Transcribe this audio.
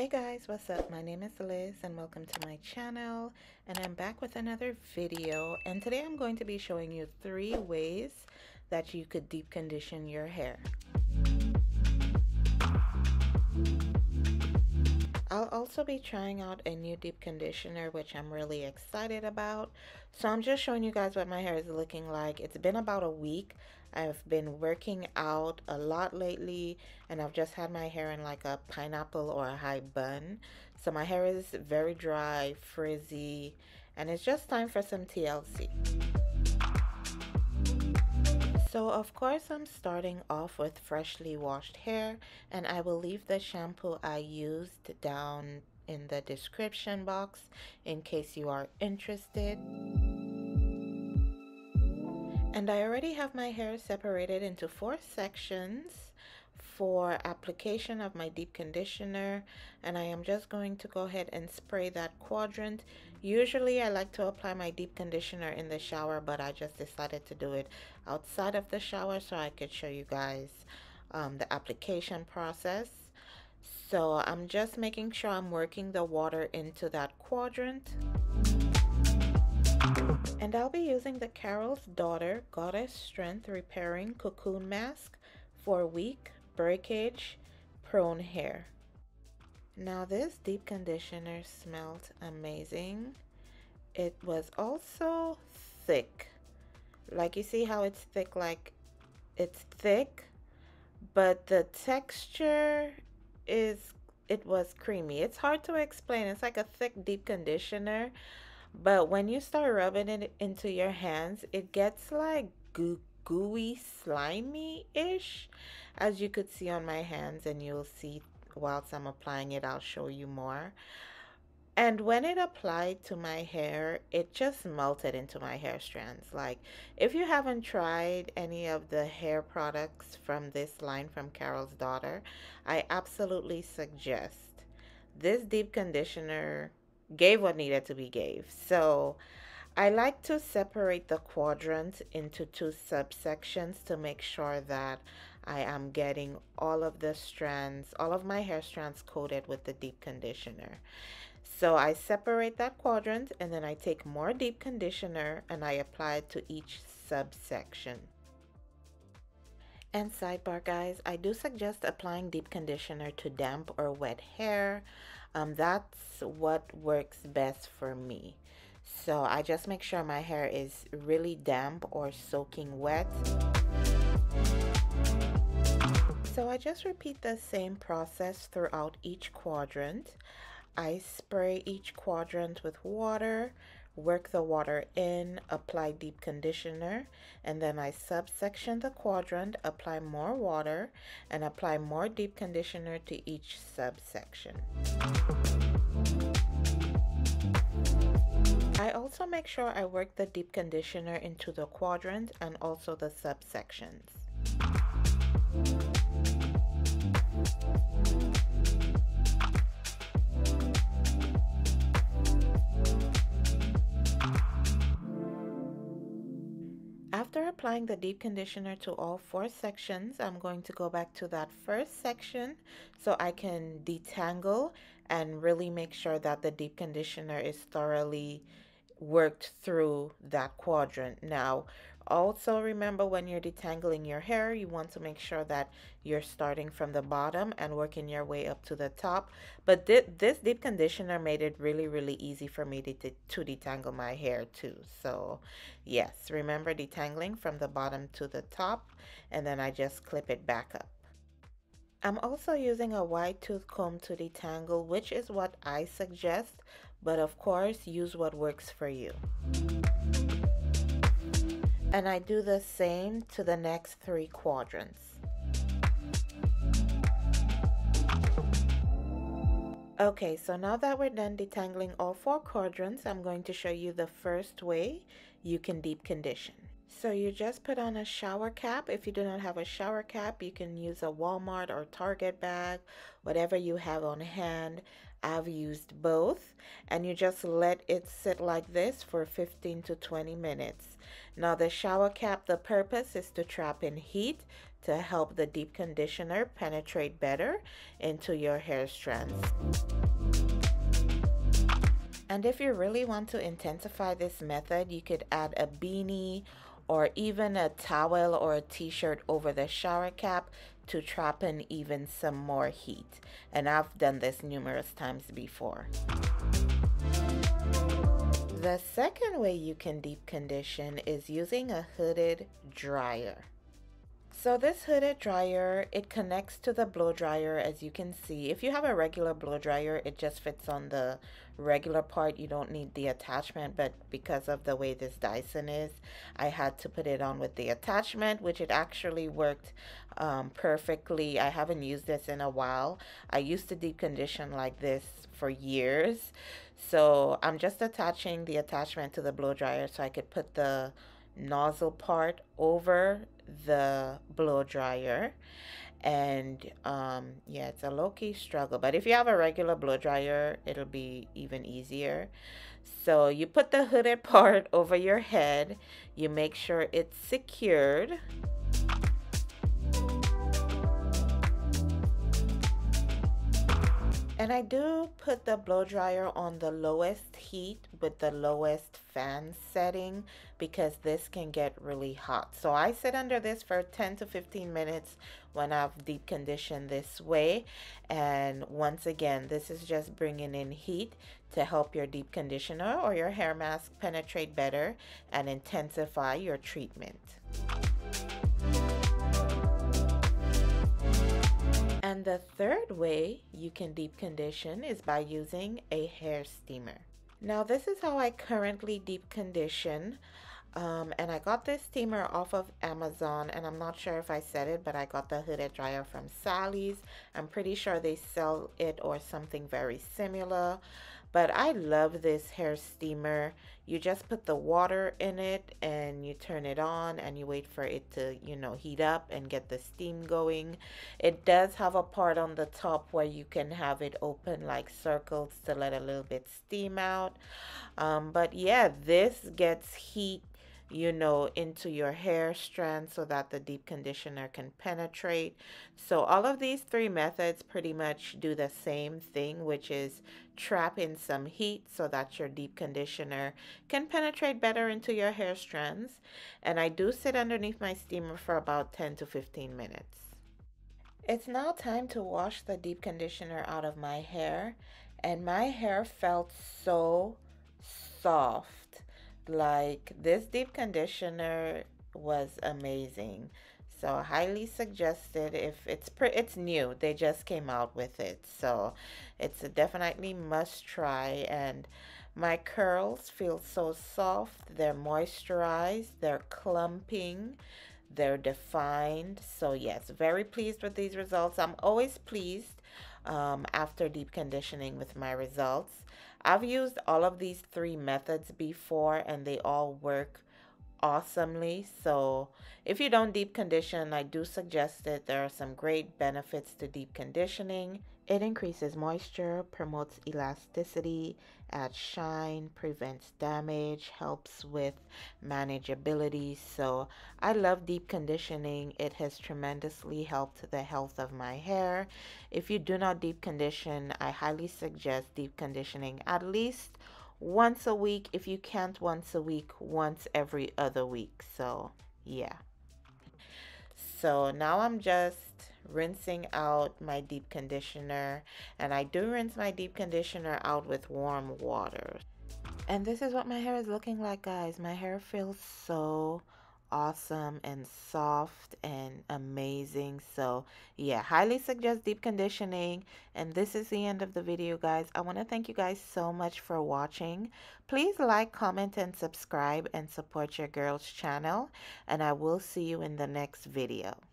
Hey guys, what's up? My name is Liz and welcome to my channel and I'm back with another video and today I'm going to be showing you three ways that you could deep condition your hair. I'll also be trying out a new deep conditioner which I'm really excited about. So I'm just showing you guys what my hair is looking like. It's been about a week. I've been working out a lot lately and I've just had my hair in like a pineapple or a high bun. So my hair is very dry, frizzy, and it's just time for some TLC. So of course I'm starting off with freshly washed hair and I will leave the shampoo I used down in the description box in case you are interested. And I already have my hair separated into four sections for application of my deep conditioner. And I am just going to go ahead and spray that quadrant. Usually I like to apply my deep conditioner in the shower but I just decided to do it outside of the shower so I could show you guys um, the application process. So I'm just making sure I'm working the water into that quadrant and I'll be using the Carol's Daughter Goddess Strength Repairing Cocoon Mask for weak, breakage prone hair. Now this deep conditioner smelled amazing. It was also thick. Like you see how it's thick like it's thick but the texture is it was creamy. It's hard to explain. It's like a thick deep conditioner but when you start rubbing it into your hands it gets like goo gooey slimy ish as you could see on my hands and you'll see whilst I'm applying it I'll show you more. And when it applied to my hair it just melted into my hair strands. Like if you haven't tried any of the hair products from this line from Carol's daughter I absolutely suggest this deep conditioner gave what needed to be gave so I like to separate the quadrant into two subsections to make sure that I am getting all of the strands, all of my hair strands coated with the deep conditioner. So I separate that quadrant and then I take more deep conditioner and I apply it to each subsection. And sidebar guys, I do suggest applying deep conditioner to damp or wet hair. Um, that's what works best for me. So I just make sure my hair is really damp or soaking wet. So I just repeat the same process throughout each quadrant. I spray each quadrant with water, work the water in, apply deep conditioner, and then I subsection the quadrant, apply more water, and apply more deep conditioner to each subsection. I also make sure I work the deep conditioner into the quadrant and also the subsections. After applying the deep conditioner to all four sections, I'm going to go back to that first section so I can detangle and really make sure that the deep conditioner is thoroughly worked through that quadrant. Now, also remember when you're detangling your hair, you want to make sure that you're starting from the bottom and working your way up to the top. But th this deep conditioner made it really, really easy for me to, to detangle my hair too. So yes, remember detangling from the bottom to the top and then I just clip it back up. I'm also using a wide tooth comb to detangle, which is what I suggest, but of course, use what works for you. And I do the same to the next three quadrants. Okay, so now that we're done detangling all four quadrants, I'm going to show you the first way you can deep condition. So you just put on a shower cap. If you do not have a shower cap, you can use a Walmart or Target bag, whatever you have on hand. I've used both and you just let it sit like this for 15 to 20 minutes. Now the shower cap, the purpose is to trap in heat to help the deep conditioner penetrate better into your hair strands. And if you really want to intensify this method, you could add a beanie or even a towel or a t-shirt over the shower cap to trap in even some more heat. And I've done this numerous times before. The second way you can deep condition is using a hooded dryer. So this hooded dryer, it connects to the blow dryer as you can see. If you have a regular blow dryer, it just fits on the regular part. You don't need the attachment, but because of the way this Dyson is, I had to put it on with the attachment, which it actually worked um, perfectly. I haven't used this in a while. I used to deep condition like this for years. So I'm just attaching the attachment to the blow dryer so I could put the nozzle part over the blow dryer. And um yeah it's a low-key struggle. But if you have a regular blow dryer it'll be even easier. So you put the hooded part over your head. You make sure it's secured. And I do put the blow dryer on the lowest heat with the lowest fan setting because this can get really hot. So I sit under this for 10 to 15 minutes when I've deep conditioned this way. And once again, this is just bringing in heat to help your deep conditioner or your hair mask penetrate better and intensify your treatment. And the third way you can deep condition is by using a hair steamer. Now this is how I currently deep condition. Um, and I got this steamer off of Amazon and I'm not sure if I said it but I got the hooded dryer from Sally's I'm pretty sure they sell it or something very similar but I love this hair steamer. You just put the water in it and you turn it on and you wait for it to, you know, heat up and get the steam going. It does have a part on the top where you can have it open like circles to let a little bit steam out. Um, but yeah, this gets heat you know, into your hair strand so that the deep conditioner can penetrate. So all of these three methods pretty much do the same thing, which is trap in some heat so that your deep conditioner can penetrate better into your hair strands. And I do sit underneath my steamer for about 10 to 15 minutes. It's now time to wash the deep conditioner out of my hair and my hair felt so soft like this deep conditioner was amazing. So highly suggested if it's pre- it's new. They just came out with it. So it's a definitely must try and my curls feel so soft. They're moisturized, they're clumping, they're defined. So yes, very pleased with these results. I'm always pleased um, after deep conditioning with my results. I've used all of these three methods before and they all work awesomely. So if you don't deep condition, I do suggest it. There are some great benefits to deep conditioning. It increases moisture, promotes elasticity, adds shine, prevents damage, helps with manageability. So I love deep conditioning. It has tremendously helped the health of my hair. If you do not deep condition, I highly suggest deep conditioning at least once a week. If you can't once a week, once every other week. So yeah. So now I'm just rinsing out my deep conditioner and I do rinse my deep conditioner out with warm water. And this is what my hair is looking like guys. My hair feels so awesome and soft and amazing. So yeah highly suggest deep conditioning. And this is the end of the video guys. I want to thank you guys so much for watching. Please like comment and subscribe and support your girls channel. And i will see you in the next video